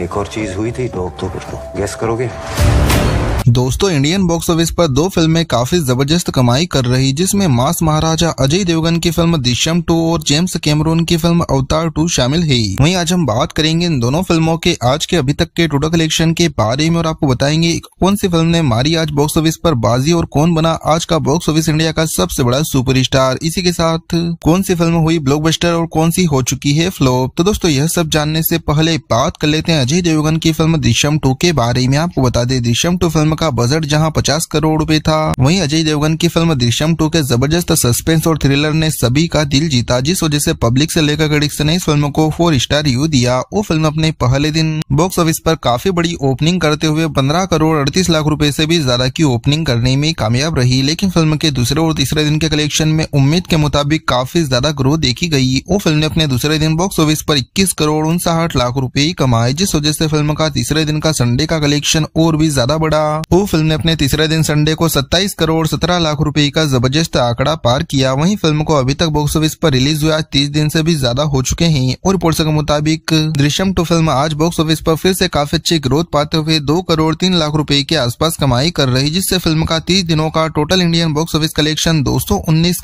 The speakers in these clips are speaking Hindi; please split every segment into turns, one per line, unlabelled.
एक और चीज़ हुई थी तो अक्टूबर को गैस करोगे?
दोस्तों इंडियन बॉक्स ऑफ़िस पर दो फ़िल्में काफ़ी ज़बरदस्त कमाई कर रही, जिसमें मास महाराजा अजय देवगन की फ़िल्म दिशम टू और जेम्स कैमरून की फ़िल्म अवतार टू शामिल है। वहीं आज हम बात करेंगे इन दोनों फ़िल्मों के आज के अभी तक के टोटल कलेक्शन के बारे में और आपको बताएँगे कौन सी फ़िल्म ने मारी आज बॉक्स ऑफ़िस पर बाजी और कौन बना आज का बॉक्स ऑफ़िस इंडिया का सबसे बड़ा सुपर इसी के साथ कौन सी फ़िल्म हुई ब्लॉकबस्टर और कौन सी हो चुकी है फ्लॉप तो दोस्तों, यह सब जानने से पहले बात कर लेते हैं अजय देवगन की फ़िल्म दिशम टू के बारे में। आपको बता दे दिशम टू फ़िल्म का बजट जहाँ 50 करोड़ रुपए था, वहीं अजय देवगन की फ़िल्म दृश्यम टू के ज़बरदस्त सस्पेंस और थ्रिलर ने सभी का दिल जीता, जिस वजह से पब्लिक से लेकर क्रिटिक्स ने इस फ़िल्म को फोर स्टार रिव्यू दिया। वो फ़िल्म अपने पहले दिन बॉक्स ऑफ़िस पर काफ़ी बड़ी ओपनिंग करते हुए पंद्रह करोड़ अड़तीस लाख रूपए ऐसी भी ज़्यादा की ओपनिंग करने में कामयाब रही, लेकिन फ़िल्म के दूसरे और तीसरे दिन के कलेक्शन में उम्मीद के मुताबिक काफ़ी ज़्यादा ग्रोथ देखी गई। वो फ़िल्म ने अपने दूसरे दिन बॉक्स ऑफ़िस पर इक्कीस करोड़ उनसाठ लाख रूपए कमाए, जिस वजह से फ़िल्म का तीसरे दिन का संडे का कलेक्शन और भी ज़्यादा बढ़ा। वो फ़िल्म ने अपने तीसरे दिन संडे को 27 करोड़ 17 लाख रुपए का ज़बरदस्त आंकड़ा पार किया। वहीं फ़िल्म को अभी तक बॉक्स ऑफ़िस पर रिलीज़ हुआ तीस दिन से भी ज़्यादा हो चुके हैं और रिपोर्ट्स के मुताबिक दृश्यम टू फ़िल्म आज बॉक्स ऑफ़िस पर फिर से काफ़ी अच्छी ग्रोथ पाते हुए दो करोड़ तीन लाख रूपए के आसपास कमाई कर रही, जिससे फ़िल्म का तीस दिनों का total Indian box office collection दो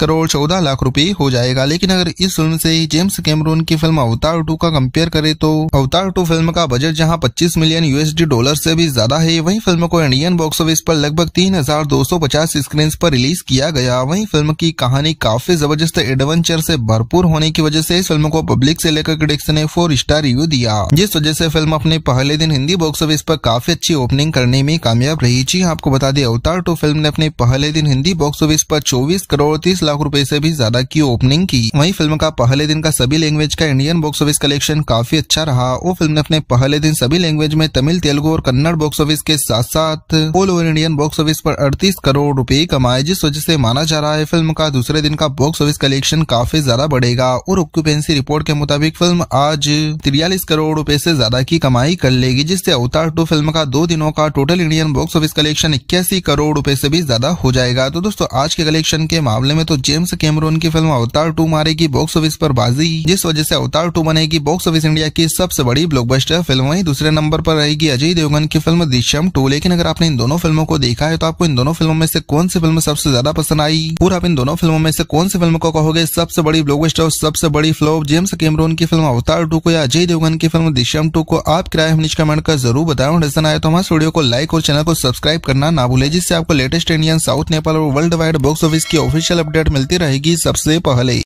करोड़ चौदह लाख रूपए हो जाएगा। लेकिन अगर इस फ़िल्म से जेम्स कैमरून की फ़िल्म अवतार टू का कंपेयर करे तो अवतार टू फ़िल्म का बजट जहाँ पच्चीस मिलियन यूएसडी डॉलर से भी ज़्यादा है, वही फ़िल्म को इंडियन बॉक्स ऑफ़िस पर लगभग तीन हज़ार दो सौ पचास स्क्रीन पर रिलीज़ किया गया। वहीं फ़िल्म की कहानी काफ़ी ज़बरदस्त एडवेंचर से भरपूर होने की वजह से इस फ़िल्म को पब्लिक से लेकर क्रिटिक्स ने फोर स्टार रिव्यू दिया। जिस वजह से फ़िल्म अपने पहले दिन हिंदी बॉक्स ऑफ़िस पर काफ़ी अच्छी ओपनिंग करने में कामयाब रही। जी आपको बता दें, अवतार टू फ़िल्म ने अपने पहले दिन हिंदी बॉक्स ऑफ़िस पर चौबीस करोड़ तीस लाख रूपए से भी ज़्यादा की ओपनिंग की। वही फ़िल्म का पहले दिन का सभी लैंग्वेज का इंडियन बॉक्स ऑफ़िस कलेक्शन काफ़ी अच्छा रहा। वो फ़िल्म ने अपने पहले दिन सभी लैंग्वेज में तमिल, तेलुगु और कन्नड़ बॉक्स ऑफ़िस के साथ साथ all over Indian box office पर अड़तीस करोड़ रूपए कमाए जिस वजह से माना जा रहा है फ़िल्म का दूसरे दिन का बॉक्स ऑफ़िस कलेक्शन काफ़ी ज़्यादा बढ़ेगा और ऑक्यूपेंसी रिपोर्ट के मुताबिक फ़िल्म आज तिरयालीस करोड़ रूपए ऐसी ज़्यादा की कमाई कर लेगी, जिससे अवतार टू फ़िल्म का दो दिनों का total Indian box office collection इक्यासी करोड़ रूपए ऐसी भी ज़्यादा हो जाएगा। तो दोस्तों, आज के कलेक्शन के मामले में तो जेम्स कैमरून की फ़िल्म अवतार टू मारेगी बॉक्स ऑफ़िस पर बाजी, जिस वजह से अवतार टू बनेगी बॉक्स ऑफ़िस इंडिया की सबसे बड़ी ब्लॉकबस्टर फ़िल्म वही दूसरे नंबर पर रहेगी अजय देवगन की फ़िल्म दिशम टू। लेकिन अगर आपने इन दोनों फ़िल्मों को देखा है तो आपको इन दोनों फ़िल्मों में से कौन सी फ़िल्म सबसे ज़्यादा पसंद आई? और आप इन दोनों फ़िल्मों में से कौन सी फ़िल्म को कहोगे? सबसे बड़ी ब्लॉकबस्टर सबसे बड़ी फ्लॉप जेम्स कैमरून की फ़िल्म अवतार टू को या अजय देवगन की फ़िल्म दिशम टू को आप किराए हम कमेंट कर ज़रूर बताओ पसंद आए तो हमारे वीडियो को लाइक और चैनल को सब्सक्राइब करना ना भूले, जिससे आपको लेटेस्ट इंडियन साउथ नेपाल और वर्ल्ड वाइड बॉक्स ऑफ़िस की ऑफिशियल अपडेट मिलती रहेगी सबसे पहले।